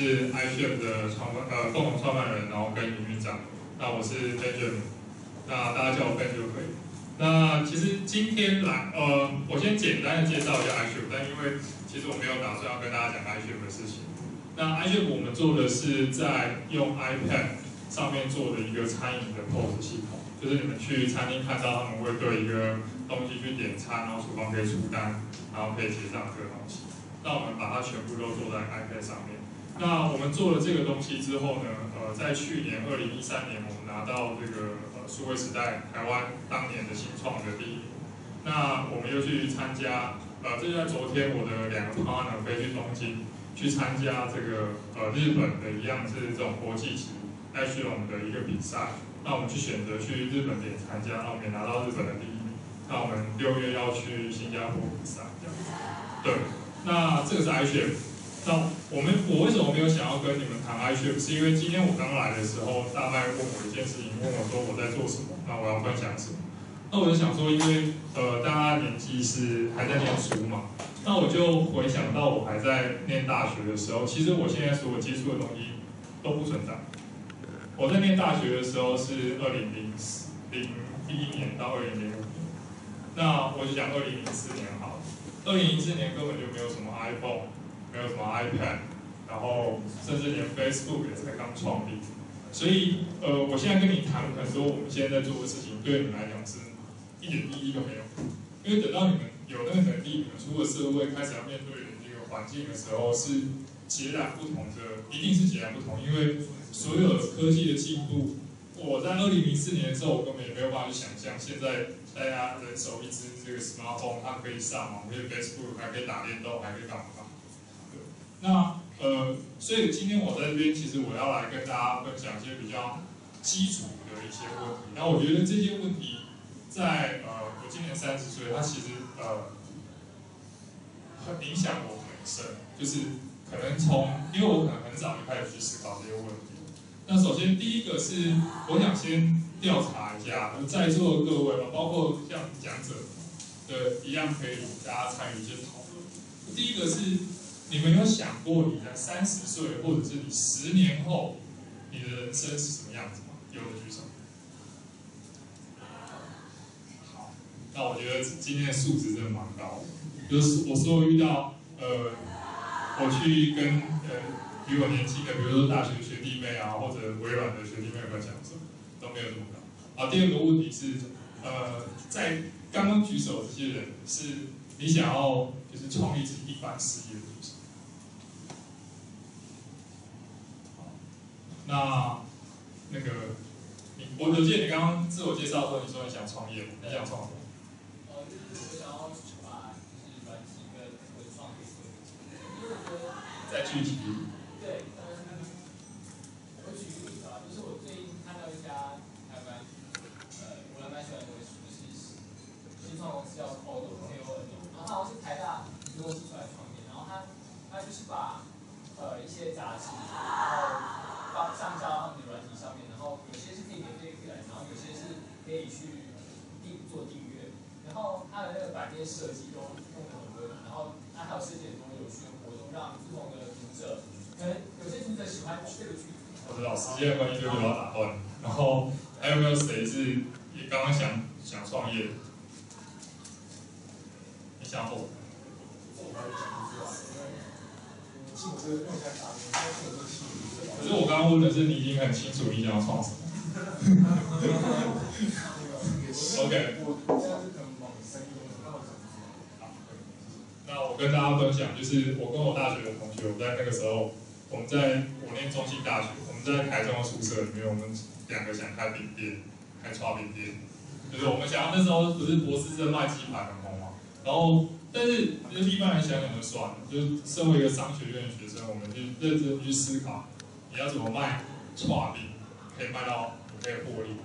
是 iShape 的创办呃共同创办人，然后跟营运长。那我是 Benjamin，那大家叫我 Ben 就可以。那其实今天来呃，我先简单的介绍一下 iShape，但因为其实我没有打算要跟大家讲 iShape 的事情。那 iShape 我们做的是在用 iPad 上面做的一个餐饮的 POS 系统，就是你们去餐厅看到他们会对一个东西去点餐，然后厨房可以出单，然后可以结账这个东西。那我们把它全部都做在 iPad 上面。那我们做了这个东西之后呢，呃，在去年二零一三年，我们拿到这个呃数位时代台湾当年的新创的第一名。那我们又去参加，呃，就在昨天，我的两个 partner 飞去东京去参加这个呃日本的一样是这种国际级爱旭龙的一个比赛。那我们去选择去日本点参加，那我们也拿到日本的第一名。那我们六月要去新加坡比赛，这样子。对。那这个是 H 那我们我为什么没有想要跟你们谈 i s h i p 是因为今天我刚来的时候，大麦问我一件事情，问我说我在做什么，那我要分享什么？那我就想说，因为呃大家年纪是还在念书嘛，那我就回想到我还在念大学的时候，其实我现在所接触的东西都不存在。我在念大学的时候是二零零四零一年到二零零五年，那我就讲二零零四年好。二零零四年根本就没有什么 iPhone，没有什么 iPad，然后甚至连 Facebook 也才刚创立，所以呃，我现在跟你谈很多我们现在在做的事情，对你们来讲是一点意义都没有，因为等到你们有那个能力，你们出了社会开始要面对这个环境的时候，是截然不同的，一定是截然不同，因为所有的科技的进步。我在二零零四年的时候，我根本也没有办法去想象，现在大家人手一支这个 smartphone，它可以上网，可以 Facebook，还可以打电动，还可以干嘛。那呃，所以今天我在这边，其实我要来跟大家分享一些比较基础的一些问题。那我觉得这些问题，在呃，我今年三十岁，它其实呃，很影响我本身，就是可能从，因为我可能很早就开始去思考这些问题。那首先，第一个是我想先调查一下，在座的各位嘛，包括像讲者的一样，可以大家参与一些讨论。第一个是，你们有想过你在三十岁，或者是你十年后，你的人生是什么样子吗？有的举手。好，那我觉得今天的素质真的蛮高。就是我所有遇到，呃，我去跟呃。比我年轻的，比如说大学学弟妹啊，或者微软的学弟妹有讲什么，都没有这么高。好，第二个问题是，呃，在刚刚举手这些人，是你想要就是创立自己一番事业的举手。那那个，你我我记得你刚刚自我介绍的时候，你说你想创业，你想创什么？呃，就是我想要把就是软体跟文创给做因为我觉得再具体。对，嗯，我举个例子啊，就是我最近看到一家台湾，呃，我还蛮喜欢的，就是新创公司叫 Code K O N O，然后好像是台大工程师出来创业，然后他他就是把呃一些杂志，然后放上交到他们的软体上面，然后有些是可以免费看，然后有些是可以去订做订阅，然后他的那个版面设计都用的很温然后他还有设计很多有趣的活动，让不同的读者。可能有些读者喜欢这个剧。我知道时间的关系就不要打断。然后还有没有谁是也刚刚想想创业？你想后？可是我刚刚问的是你已经很清楚你想要创什么。OK。那我跟大家分享，就是我跟我大学的同学，我在那个时候。我们在我念中心大学，我们在台中的宿舍里面，我们两个想开饼店，开炒饼店，就是我们想要那时候不是博士生卖鸡排很红嘛，然后但是就是一般人想想就算了，就是身为一个商学院的学生，我们就认真去思考，你要怎么卖炒饼可以卖到可以获利。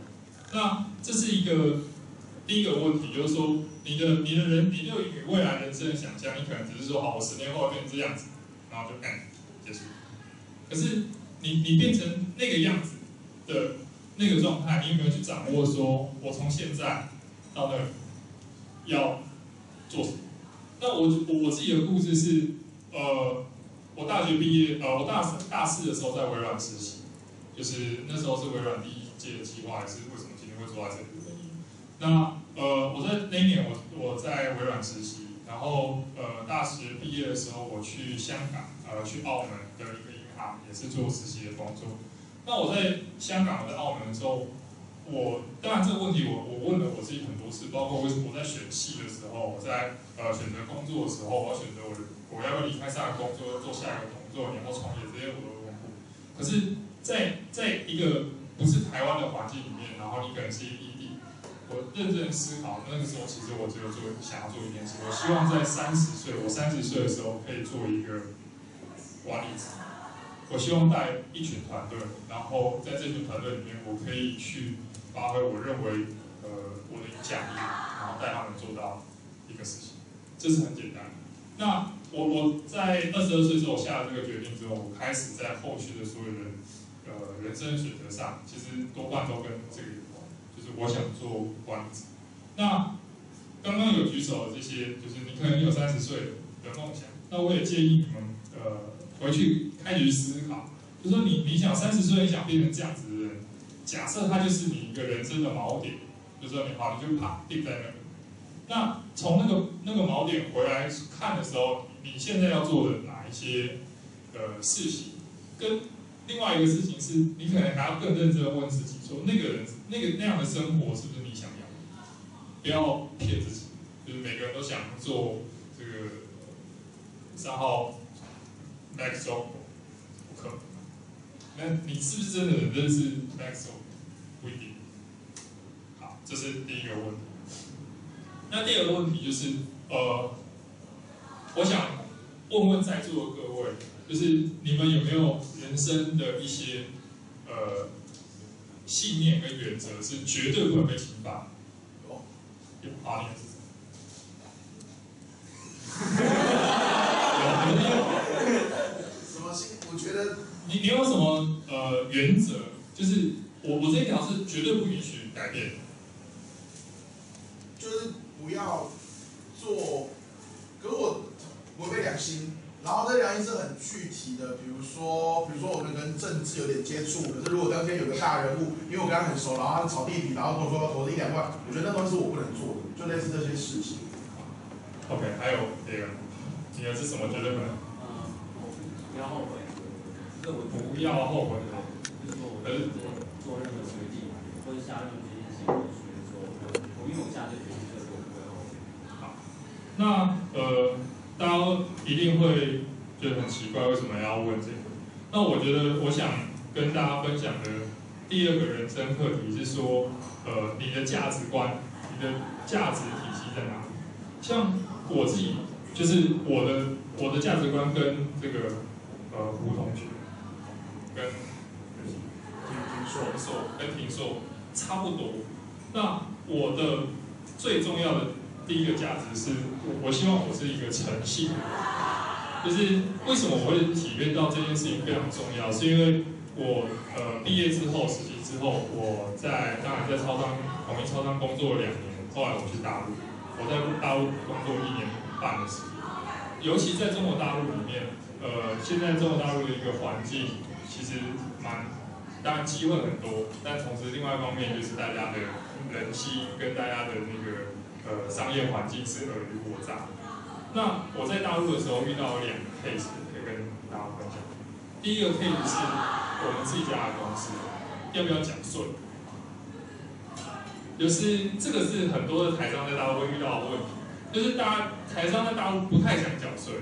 那这是一个第一个问题，就是说你的你的人，你对于未来人生的想象，你可能只是说好，我十年后变成这样子，然后就干结束。可是你你变成那个样子的那个状态，你有没有去掌握？说我从现在到那要做什么？那我我自己的故事是，呃，我大学毕业，呃，我大四大四的时候在微软实习，就是那时候是微软第一届的计划，还是为什么今天会坐在这里。那呃，我在那一年我我在微软实习，然后呃，大学毕业的时候我去香港，呃，去澳门的一个银行，也是做实习的工作。那我在香港、在澳门的时候，我当然这个问题我我问了我自己很多次，包括为什么我在选系的时候，我在呃选择工作的时候，我要选择我我要不要离开上一个工作，做下一个工作，然后创业这些我都问过。可是在在一个不是台湾的环境里面，然后你可能是异地，我认真思考，那个时候其实我只有做想要做一件事，我希望在三十岁，我三十岁的时候可以做一个管理者。我希望带一群团队，然后在这群团队里面，我可以去发挥我认为呃我的影响力，然后带他们做到一个事情，这是很简单。那我我在二十二岁之后下了这个决定之后，我开始在后续的所有人呃人生选择上，其实多半都跟这个，我想做管理者。那刚刚有举手的这些，就是你可能有三十岁的梦想，那我也建议你们呃。回去开始思考，就说你你想三十岁你想变成这样子的人，假设他就是你一个人生的锚点，就说你好你就啪定在那里。那从那个那个锚点回来看的时候，你现在要做的哪一些呃事情，跟另外一个事情是你可能还要更认真的问自己，说那个人那个那样的生活是不是你想要？不要骗自己，就是每个人都想做这个三号。Maxwell 不可能，那你是不是真的很认识 Maxwell？不一定。好，这是第一个问题。那第二个问题就是，呃，我想问问在座的各位，就是你们有没有人生的一些呃信念跟原则是绝对不能被侵犯？有，有八年是什么？有，有。我觉得你你有什么呃原则？就是我我这一条是绝对不允许改变，就是不要做，可我违背良心，然后这良心是很具体的，比如说比如说我们跟政治有点接触，可是如果当天有个大人物，因为我跟他很熟，然后他炒地皮，然后跟我说投了一两万，我觉得那东西是我不能做的，就类似这些事情。OK，还有这个，你的是什么绝对不能？嗯，不要后悔。不要后悔。就是说，我做任何决定或者下任何决定前，我觉得说，我因为我下这决定，所以我不会后悔。好，那呃，大家一定会觉得很奇怪，为什么要问这个？那我觉得，我想跟大家分享的第二个人生课题是说，呃，你的价值观，你的价值体系在哪里？像我自己，就是我的我的价值观跟这个呃胡同学。跟听说说跟听说差不多。那我的最重要的第一个价值是，我希望我是一个诚信。就是为什么我会体验到这件事情非常重要，是因为我呃毕业之后实习之后，我在当然在超商统一超商工作了两年，后来我去大陆，我在大陆工作一年半的时间。尤其在中国大陆里面，呃，现在中国大陆的一个环境。其实蛮，当然机会很多，但同时另外一方面就是大家的人气跟大家的那个呃商业环境是尔虞我诈。那我在大陆的时候遇到两个 case 可以跟大家分享。第一个 case 是我们自己家的公司要不要缴税，就是这个是很多的台商在大陆会遇到的问题，就是大家台商在大陆不太想缴税，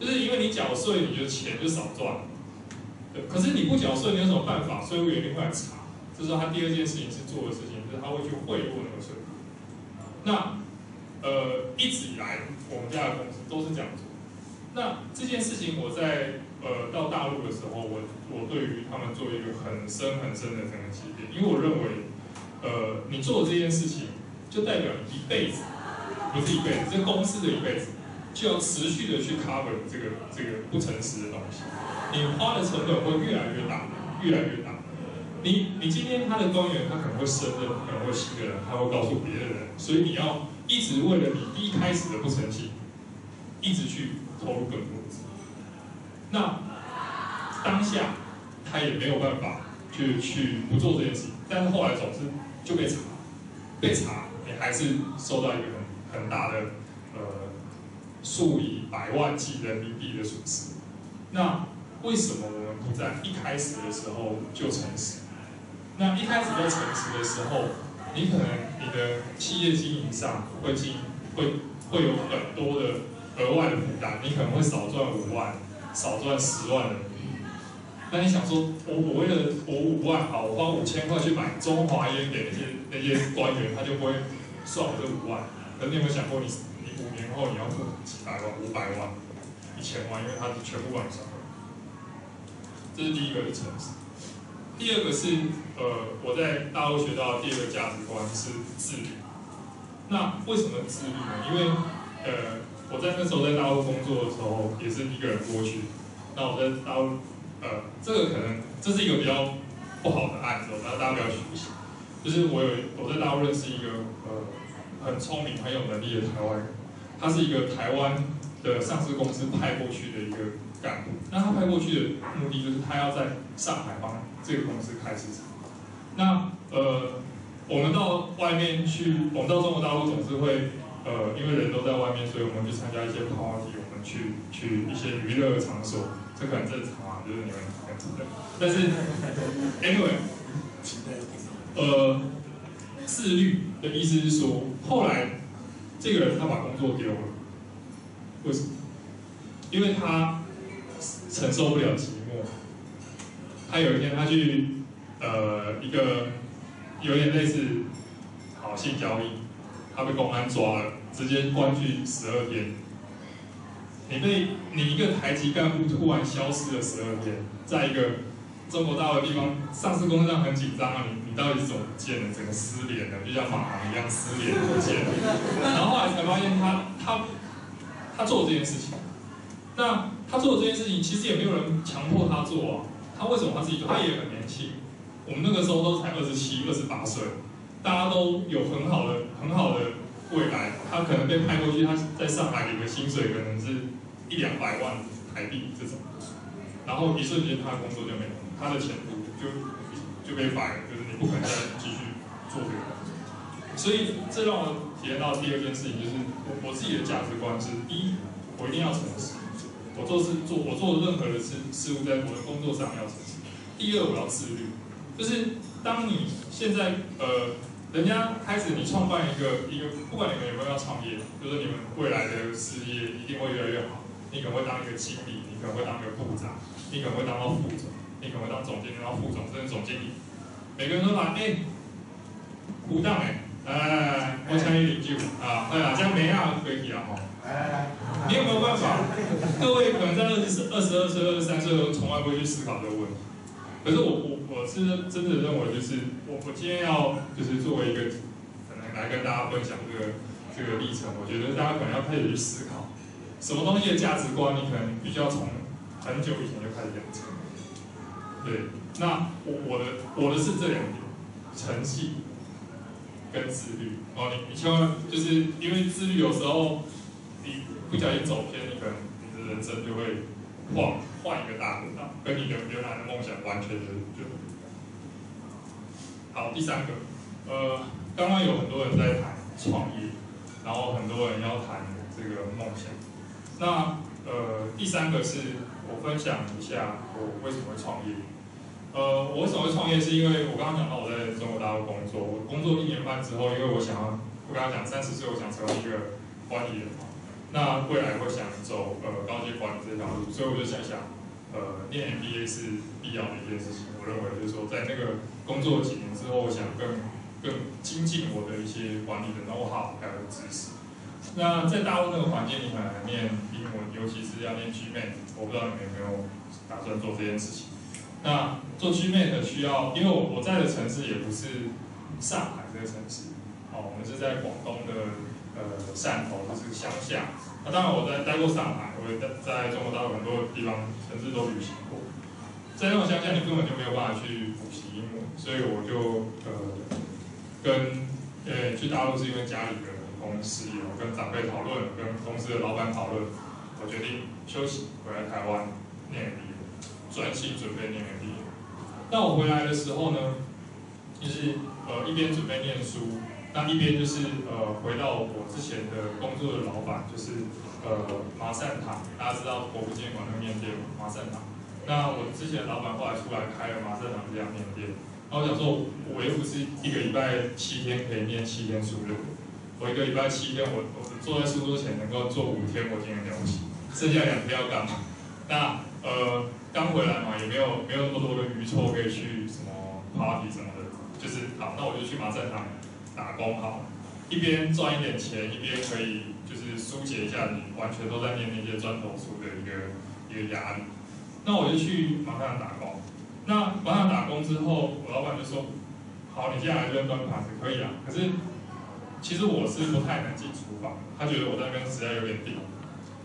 就是因为你缴税，你的钱就少赚。可是你不缴税，你有什么办法？税务员一定会来查。这是他第二件事情是做的事情，就是他会去贿赂那个税务。那呃，一直以来我们家的公司都是这样做。那这件事情我在呃到大陆的时候，我我对于他们做一个很深很深的这个级别，因为我认为，呃，你做这件事情就代表一辈子，不是一辈子，这公司的一辈子就要持续的去 cover 这个这个不诚实的东西。你花的成本会越来越大，越来越大。你你今天他的官员他可能会升任，可能会新的人，他会告诉别的人，所以你要一直为了你一开始的不诚信，一直去投入更多。那当下他也没有办法去去不做这件事，但是后来总是就被查，被查，你还是受到一个很很大的呃数以百万计人民币的损失。那为什么我们不在一开始的时候就诚实？那一开始在诚实的时候，你可能你的企业经营上会进会会有很多的额外的负担，你可能会少赚五万，少赚十万人民币。那你想说，我我为了我五万好，我花五千块去买中华烟给那些那些官员，他就不会算我这五万。可你有没有想过，你你五年后你要付几百万、五百万、一千万，因为他是全部帮你算。这是第一个是诚实。第二个是呃，我在大陆学到的第二个价值观是自律。那为什么自律呢？因为呃，我在那时候在大陆工作的时候，也是一个人过去。那我在大陆，呃，这个可能这是一个比较不好的案子，那大家不要学习。就是我有我在大陆认识一个呃很聪明很有能力的台湾人，他是一个台湾的上市公司派过去的一个干部。那他派过去的目的就是他要在上海帮这个公司开市场。那呃，我们到外面去，我们到中国大陆总是会呃，因为人都在外面，所以我们去参加一些 party，我们去去一些娱乐场所，这个很正常啊，就是你们。但是 anyway，呃，自律的意思是说，后来这个人他把工作丢了，为什么？因为他承受不了寂寞。他有一天他去呃一个有点类似好性交易，他被公安抓了，直接关去十二天。你被你一个台籍干部突然消失了十二天，在一个中国大陆的地方，上市公司上很紧张啊，你你到底是怎么不见的？整个失联的，就像马航一样失联不见了。然后后来才发现他他他做这件事情，那他做的这件事情其实也没有人强迫他做啊。他为什么他自己做？他也很年轻，我们那个时候都才二十七、二十八岁，大家都有很好的、很好的未来。他可能被派过去，他在上海领的薪水可能是一两百万台币这种，然后一瞬间他的工作就没有，他的前途就就被摆了，就是你不可能再继续做这个。所以这让我体验到第二件事情，就是我我自己的价值观是：第一，我一定要诚实。我做事做我做的任何的事事物，在我的工作上要诚实。第二，我要自律，就是当你现在呃，人家开始你创办一个一个，不管你们有没有要创业，就是你们未来的事业一定会越来越好。你可能会当一个经理，你可能会当一个部长，你可能会当到副总，你可能会当总经理，当副总，甚至总经理。每个人都把哎，鼓掌哎，来来来，我请你领酒啊，哎呀，这样没啊可以啊哈。来你有没有办法？各位可能在二十、二十二岁、二十三岁的时候，从来不会去思考这个问题。可是我我我是真的认为，就是我我今天要就是作为一个可能来跟大家分享这个这个历程，我觉得大家可能要开始去思考，什么东西的价值观，你可能必须要从很久以前就开始养成。对，那我我的我的是这两点，诚信跟自律。哦，你你千万就是因为自律有时候。你不小心走偏，你可能你的人生就会换换一个大轨道，跟你的原来的梦想完全的就。好，第三个，呃，刚刚有很多人在谈创业，然后很多人要谈这个梦想。那呃，第三个是我分享一下我为什么会创业。呃，我为什么会创业？是因为我刚刚讲到我在中国大陆工作，我工作一年半之后，因为我想要，我刚刚讲三十岁，我想成为一个管理人嘛。那未来会想走呃高阶管理这条路，所以我就想想，呃，念 MBA 是必要的一件事情。我认为就是说，在那个工作几年之后，我想更更精进我的一些管理的 know how 还有知识。那在大陆那个环境里，可能念英文，尤其是要念 GMAT，我不知道你们有没有打算做这件事情。那做 GMAT 需要，因为我我在的城市也不是上海这个城市，哦，我们是在广东的。呃，汕头就是乡下。那当然，我在待过上海，我也在在中国大陆很多地方城市都旅行过。在那种乡下，你根本就没有办法去补习英文，所以我就呃跟呃去大陆是因为家里的公司，我跟长辈讨论，跟公司的老板讨论，我决定休息回来台湾念专心准备念 MBA。那我回来的时候呢，就是呃一边准备念书，那一边就是呃回到我之前的工作的老板，就是呃麻善堂，大家知道国父纪念馆那个面店吗？麻善堂。那我之前的老板后来出来开了麻善堂这家面店，然后我想说，我又不是一个礼拜七天可以念七天书的，我一个礼拜七天，我我坐在书桌前能够坐五天，我已经很了不起，剩下两天要干嘛？那呃刚回来嘛，也没有没有那么多的余错可以去什么 party 什么的，就是好，那我就去麻将堂打工好，一边赚一点钱，一边可以就是疏解一下你完全都在念那些砖头书的一个一个压力。那我就去麻将堂打工。那麻将打工之后，我老板就说：“好，你接下来就端盘子可以啊。”可是其实我是不太能进厨房，他觉得我在那边实在有点顶。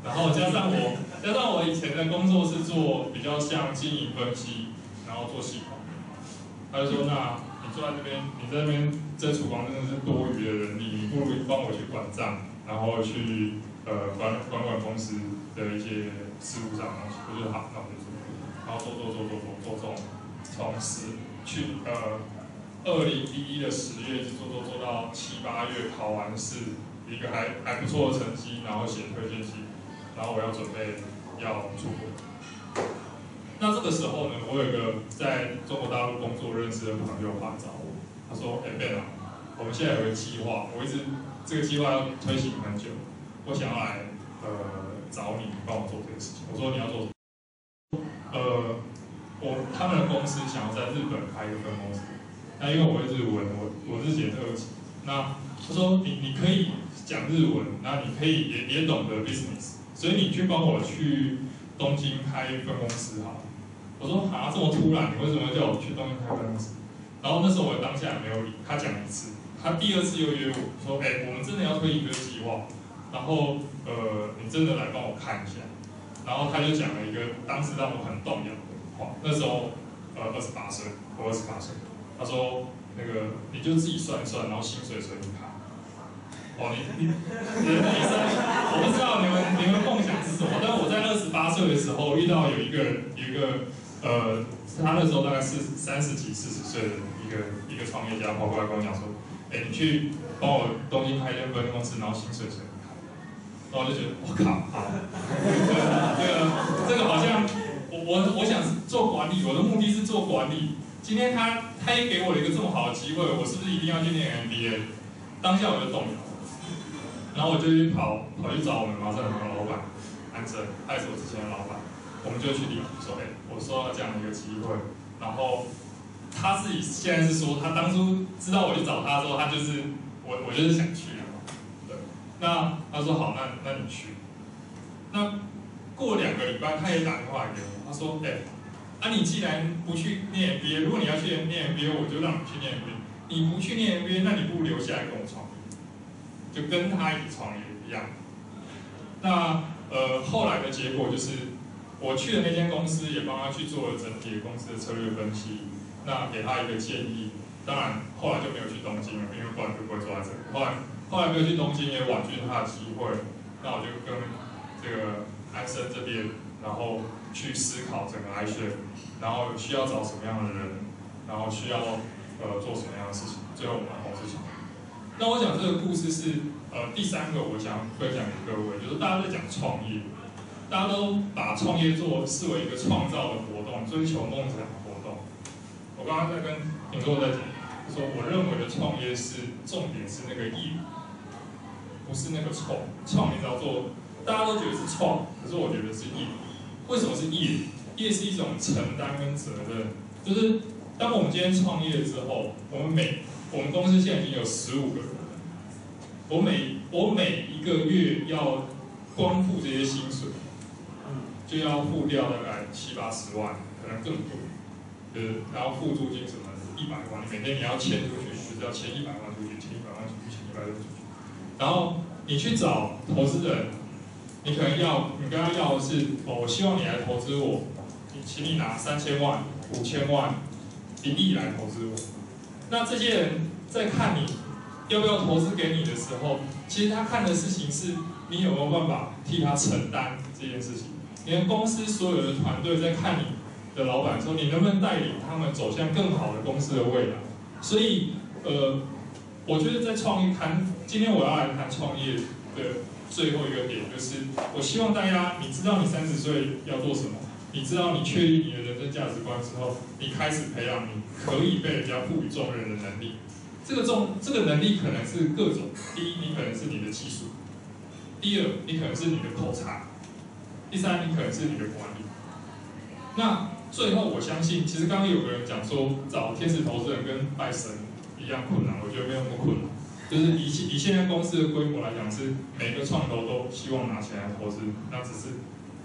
然后加上我，加上我以前的工作是做比较像经营分析，然后做系统。他就说：“那你坐在这边，你在那边这厨房真的是多余的人力，你不如帮我去管账，然后去呃管管管公司的一些事务上的东西。”我就好，那我就做。然后做做做做做做这种，从十去呃二零一一的十月一直做做做到七八月考完试，一个还还不错的成绩，然后写推荐信，然后我要准备要出国。那这个时候呢，我有一个在中国大陆工作认识的朋友来找我，他说：“哎，Ben 啊，我们现在有个计划，我一直这个计划要推行很久，我想要来呃找你帮我做这个事情。”我说：“你要做什么？”呃，我他们的公司想要在日本开一个分公司，那因为我会日文，我我日检二级，那他说你你可以讲日文，那你可以也也懂得 business，所以你去帮我去东京开分公司哈。我说啊，这么突然，你为什么要叫我去东京开分公司？然后那时候我当下没有理他，讲一次，他第二次又约我说，哎，我们真的要推一个计划，然后呃，你真的来帮我看一下。然后他就讲了一个当时让我很动摇的话，那时候呃二十八岁，我二十八岁，他说那个你就自己算一算，然后薪水随你开。哦，你你人的一生，我不知你们梦想是什么，但我在二十八岁的时候遇到有一个，一个呃，他那时候大概是三十几、四十岁的一个一个创业家跑过来跟我讲说，哎，你去帮我东京开一间分公司，然后薪水随你开。然后我就觉得，我靠，好，这个这个好像我我我想做管理，我的目的是做管理。今天他他也给我了一个这么好的机会，我是不是一定要去念 MBA？当下我就动摇。然后我就去跑跑去找我们麻将堂的老板是，他也是我之前的老板，我们就去理说，哎，我收到这样的一个机会，然后他自己现在是说，他当初知道我去找他之后，他就是我我就是想去啊，对，那他说好，那那你去，那过两个礼拜他也打电话给我，他说，哎，啊你既然不去念 MBA，如果你要去念 MBA，我就让你去念 MBA，你不去念 MBA，那你不留下来跟我创业。就跟他一起创业一样。那呃后来的结果就是，我去的那间公司也帮他去做了整体公司的策略分析，那给他一个建议。当然后来就没有去东京了，因为不然就不会坐在这里。后来后来没有去东京，也婉拒他的机会。那我就跟这个安生这边，然后去思考整个 I 选，然后需要找什么样的人，然后需要呃做什么样的事情，最后我们公司成立。那我讲这个故事是，呃，第三个我想分享给各位，就是大家在讲创业，大家都把创业做视为一个创造的活动，追求梦想的活动。我刚刚在跟尹座在讲，说我认为的创业是重点是那个义，不是那个创。创你只要做，大家都觉得是创，可是我觉得是义。为什么是义？义是一种承担跟责任，就是当我们今天创业之后，我们每我们公司现在已经有十五个人了，我每我每一个月要光付这些薪水，就要付掉大概七八十万，可能更多，呃，然后付租金什么一百万，每天你要签出去，就是要签一百万出去，签一百万出去，签一百万出去，然后你去找投资人，你可能要你跟他要的是，哦，我希望你来投资我，你请你拿三千万、五千万一亿来投资我。那这些人在看你要不要投资给你的时候，其实他看的事情是你有没有办法替他承担这件事情。你的公司所有的团队在看你的老板说，你能不能带领他们走向更好的公司的未来？所以，呃，我觉得在创业谈，今天我要来谈创业的最后一个点，就是我希望大家，你知道你三十岁要做什么，你知道你确立你的人生价值观之后，你开始培养你可以被人家赋予重任的能力。这个重这个能力可能是各种，第一，你可能是你的技术；第二，你可能是你的口才；第三，你可能是你的管理。那最后，我相信，其实刚刚有个人讲说，找天使投资人跟拜神一样困难，我觉得没有那么困难。就是以以现在公司的规模来讲，是每个创投都希望拿钱来投资，那只是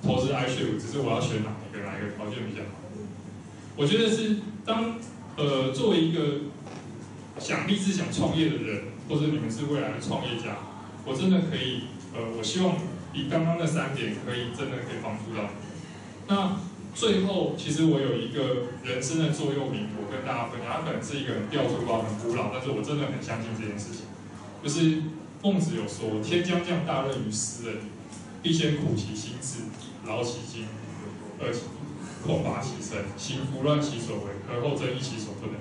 投资 i s h 只是我要选哪一个，哪一个条件比较好。我觉得是当呃作为一个想立志想创业的人，或者你们是未来的创业家，我真的可以呃，我希望以刚刚那三点可以真的可以帮助到你。那最后，其实我有一个人生的座右铭，我跟大家分享，它可能是一个很吊俗包、很古老，但是我真的很相信这件事情。就是孟子有说：“天将降大任于斯人，必先苦其心志，劳其筋，饿其空乏其身，行拂乱其所为，而后增益其所不能。”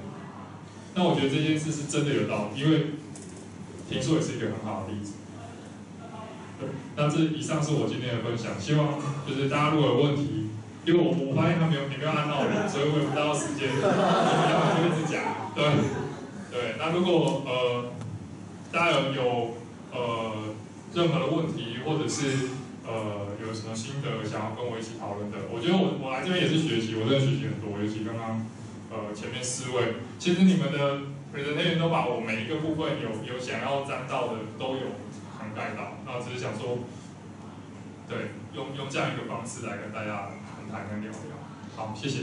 那我觉得这件事是真的有道理，因为听说也是一个很好的例子。对，那这以上是我今天的分享，希望就是大家如果有问题。因为我我发现他没有，你没有按到我，所以我也不知道时间，要就一直讲，对，对。那如果呃 大家有有呃任何的问题，或者是呃有什么心得想要跟我一起讨论的，我觉得我我来这边也是学习，我真的学习很多，尤其刚刚呃前面四位，其实你们的 presentation 都把我每一个部分有有想要沾到的都有涵盖到，那只是想说，对，用用这样一个方式来跟大家谈。谈跟聊聊，好，谢谢。